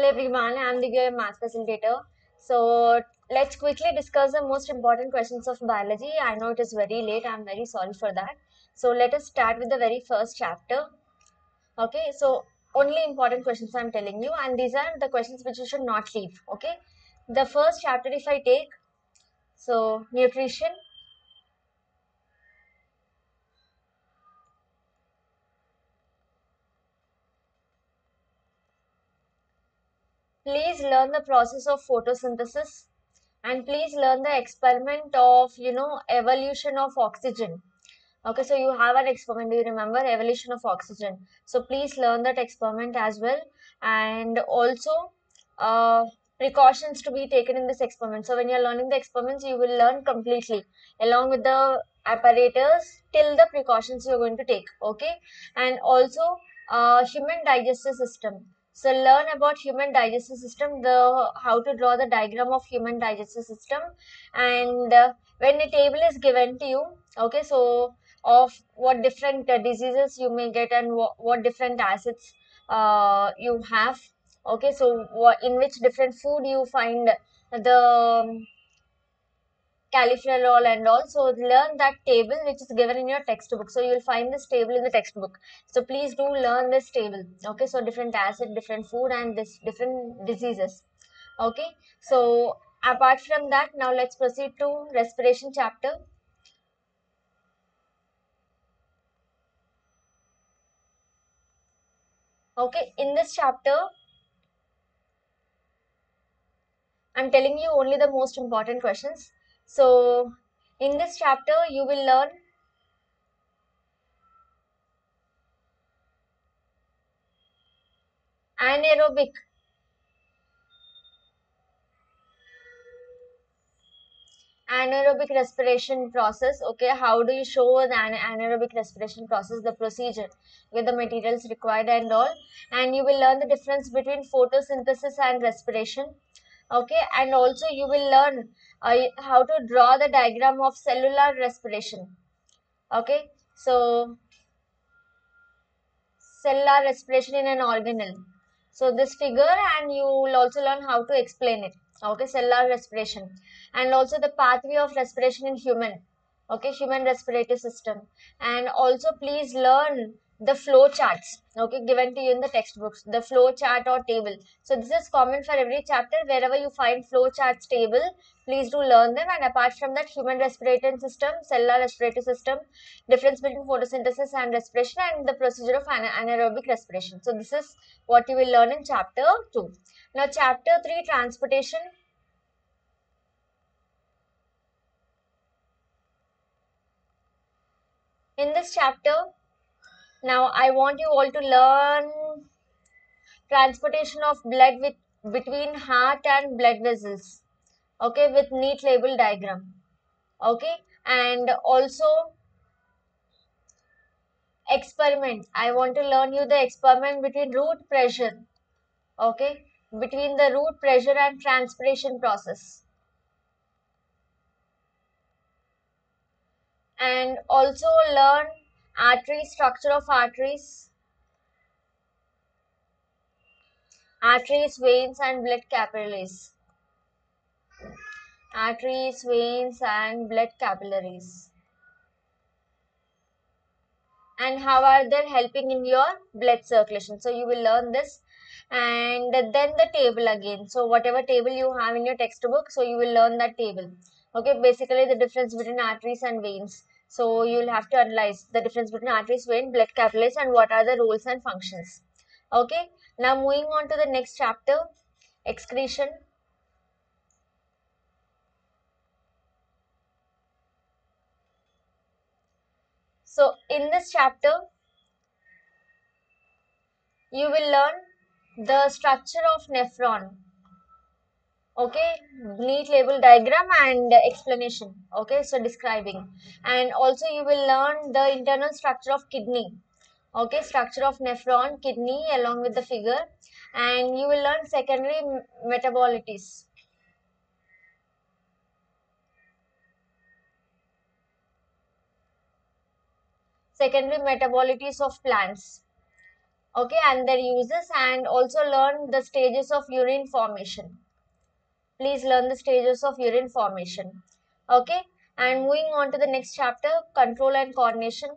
Hello everyone, I am the your math facilitator. So let's quickly discuss the most important questions of biology. I know it is very late, I am very sorry for that. So let us start with the very first chapter. Okay, so only important questions I am telling you, and these are the questions which you should not leave. Okay, the first chapter, if I take so nutrition, please learn the process of photosynthesis and please learn the experiment of you know evolution of oxygen. Okay so you have an experiment do you remember? Evolution of oxygen. So please learn that experiment as well. And also uh, precautions to be taken in this experiment. So when you're learning the experiments you will learn completely along with the apparatus till the precautions you're going to take. Okay? And also uh, human digestive system so learn about human digestive system, the how to draw the diagram of human digestive system, and uh, when a table is given to you, okay, so of what different uh, diseases you may get and wh what different acids uh, you have, okay, so what in which different food you find the calciferol and all. So learn that table which is given in your textbook. So you will find this table in the textbook. So please do learn this table. Okay, so different acid, different food and this different diseases. Okay, so apart from that, now let's proceed to respiration chapter. Okay, in this chapter, I'm telling you only the most important questions. So, in this chapter, you will learn anaerobic anaerobic respiration process okay? How do you show the anaerobic respiration process? The procedure with the materials required and all. And you will learn the difference between photosynthesis and respiration okay and also you will learn uh, how to draw the diagram of cellular respiration. Okay so cellular respiration in an organelle. So this figure and you will also learn how to explain it. Okay cellular respiration. And also the pathway of respiration in human. Okay human respiratory system. And also please learn the flow charts okay given to you in the textbooks the flow chart or table. So this is common for every chapter. Wherever you find flow charts table please do learn them. And apart from that human respiratory system cellular respiratory system difference between photosynthesis and respiration and the procedure of anaerobic respiration. So this is what you will learn in chapter 2 now chapter 3 transportation. In this chapter now I want you all to learn transportation of blood with between heart and blood vessels. Okay, with neat label diagram. Okay, and also experiment. I want to learn you the experiment between root pressure. Okay, between the root pressure and transpiration process. And also learn artery structure of arteries arteries veins and blood capillaries. Arteries veins and blood capillaries. And how are they helping in your blood circulation? So you will learn this. And then the table again. So whatever table you have in your textbook so you will learn that table. Okay basically the difference between arteries and veins so you'll have to analyze the difference between arteries, vein, blood capillaries and what are the roles and functions. Okay. Now moving on to the next chapter, excretion. So in this chapter, you will learn the structure of nephron okay neat label diagram and explanation. Okay so describing. And also you will learn the internal structure of kidney. Okay structure of nephron kidney along with the figure. And you will learn secondary metabolites. Secondary metabolites of plants. Okay and their uses and also learn the stages of urine formation please learn the stages of urine formation. Okay? And moving on to the next chapter control and coordination.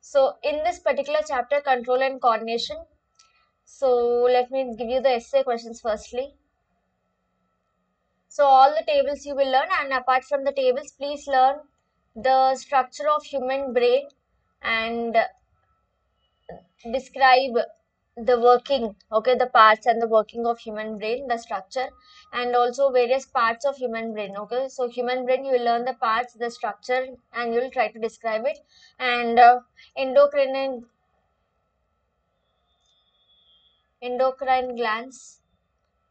So in this particular chapter control and coordination. So let me give you the essay questions firstly. So all the tables you will learn and apart from the tables, please learn the structure of human brain and describe the working, okay, the parts and the working of human brain, the structure and also various parts of human brain, okay. So human brain, you will learn the parts, the structure and you will try to describe it. And uh, endocrine endocrine glands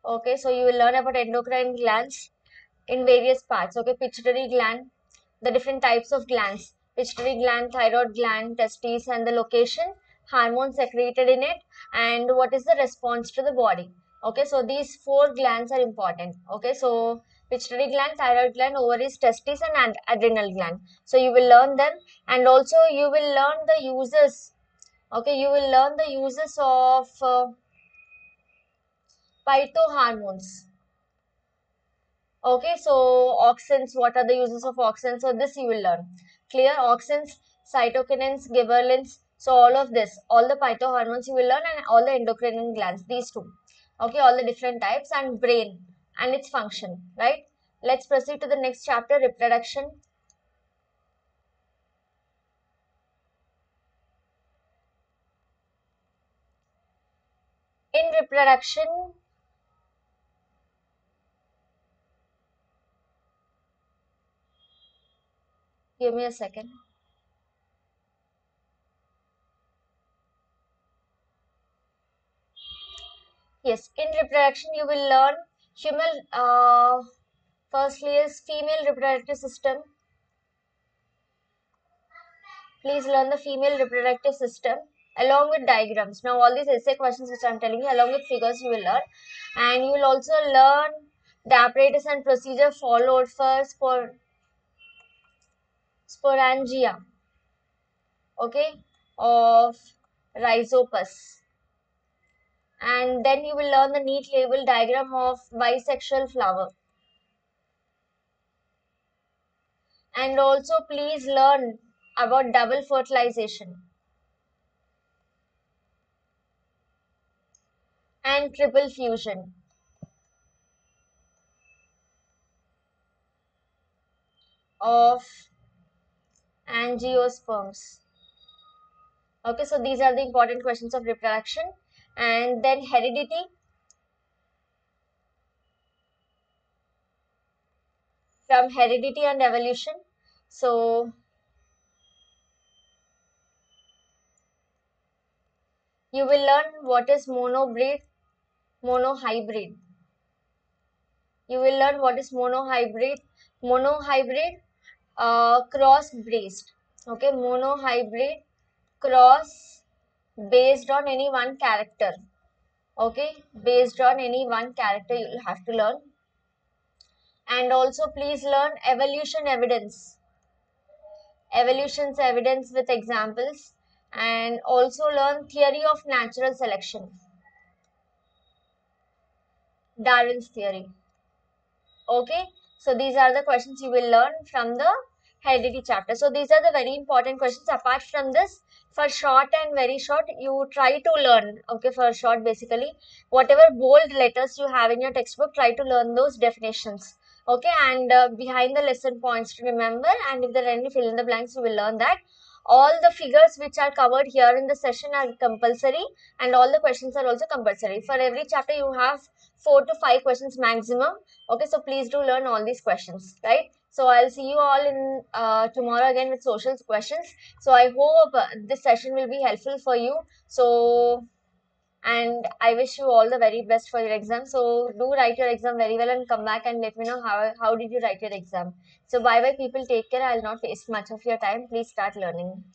okay? So you will learn about endocrine glands in various parts okay? Pituitary gland the different types of glands pituitary gland thyroid gland testes and the location hormones secreted in it and what is the response to the body. Okay so these four glands are important. Okay so pituitary gland thyroid gland ovaries testes and ad adrenal gland. So you will learn them and also you will learn the uses. Okay you will learn the uses of uh, phytohormones. Okay, so auxins, what are the uses of auxins? So this you will learn. Clear? Auxins, cytokinins, gibberellins. So all of this, all the phytohormones you will learn and all the endocrine glands, these two. Okay, all the different types and brain and its function, right? Let's proceed to the next chapter, reproduction. In reproduction, Give me a second. Yes, in reproduction you will learn human, uh, firstly is female reproductive system. Please learn the female reproductive system along with diagrams. Now all these essay questions which I am telling you along with figures you will learn and you will also learn the apparatus and procedure followed first for sporangia okay of rhizopus. And then you will learn the neat label diagram of bisexual flower. And also please learn about double fertilization. And triple fusion. Of angiosperms. Okay, so these are the important questions of reproduction and then heredity. From heredity and evolution. So, you will learn what is monobreed, monohybrid. You will learn what is monohybrid. Monohybrid cross braced okay monohybrid cross based on any one character okay based on any one character you will have to learn. And also please learn evolution evidence evolution's evidence with examples and also learn theory of natural selection. Darwin's theory okay. So these are the questions you will learn from the heredity chapter. So these are the very important questions. Apart from this, for short and very short, you try to learn, okay, for short basically, whatever bold letters you have in your textbook, try to learn those definitions. Okay, and uh, behind the lesson points to remember, and if there are any fill in the blanks, you will learn that. All the figures which are covered here in the session are compulsory and all the questions are also compulsory. For every chapter, you have four to five questions maximum. Okay, so please do learn all these questions, right? So I'll see you all in uh, tomorrow again with social questions. So I hope this session will be helpful for you. So and I wish you all the very best for your exam. So do write your exam very well and come back and let me know how, how did you write your exam. So bye bye people take care. I'll not waste much of your time. Please start learning.